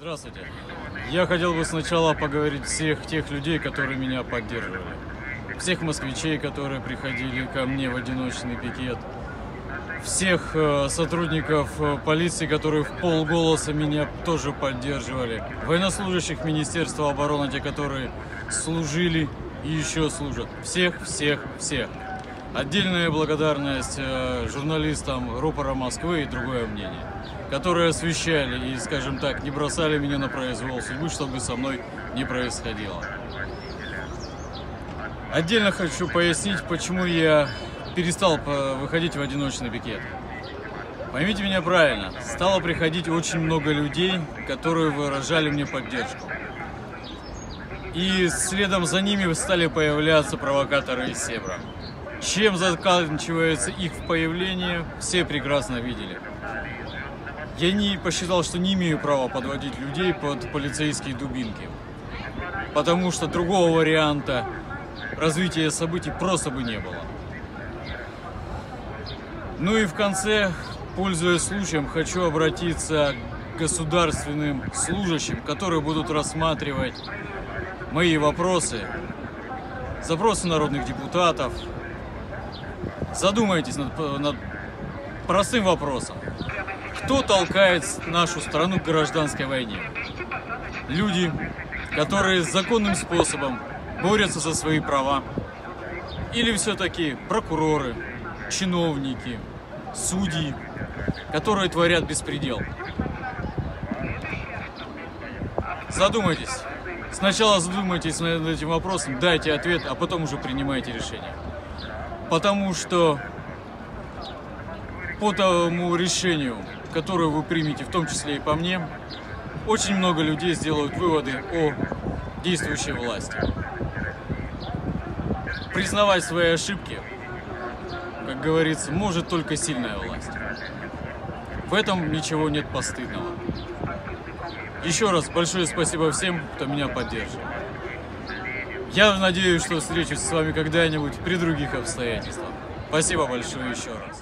Здравствуйте. Я хотел бы сначала поговорить всех тех людей, которые меня поддерживали. Всех москвичей, которые приходили ко мне в одиночный пикет. Всех э, сотрудников э, полиции, которые в полголоса меня тоже поддерживали. Военнослужащих Министерства обороны, те, которые служили и еще служат. Всех, всех, всех. Отдельная благодарность э, журналистам рупора Москвы и другое мнение, которые освещали и, скажем так, не бросали меня на произвол судьбы, чтобы со мной не происходило. Отдельно хочу пояснить, почему я перестал по- выходить в одиночный пикет. Поймите меня правильно, стало приходить очень много людей, которые выражали мне поддержку. И следом за ними стали появляться провокаторы из Себра. Чем заканчивается их появление, все прекрасно видели. Я не посчитал, что не имею права подводить людей под полицейские дубинки. Потому что другого варианта развития событий просто бы не было. Ну и в конце, пользуясь случаем, хочу обратиться к государственным служащим, которые будут рассматривать мои вопросы, запросы народных депутатов. Задумайтесь над, над простым вопросом. Кто толкает нашу страну к гражданской войне? Люди, которые законным способом борются за свои права? Или все-таки прокуроры, чиновники, судьи, которые творят беспредел? Задумайтесь. Сначала задумайтесь над этим вопросом, дайте ответ, а потом уже принимайте решение. Потому что по тому решению, которое вы примете, в том числе и по мне, очень много людей сделают выводы о действующей власти. Признавать свои ошибки, как говорится, может только сильная власть. В этом ничего нет постыдного. Еще раз большое спасибо всем, кто меня поддерживает. Я надеюсь, что встречусь с вами когда-нибудь при других обстоятельствах. Спасибо большое еще раз.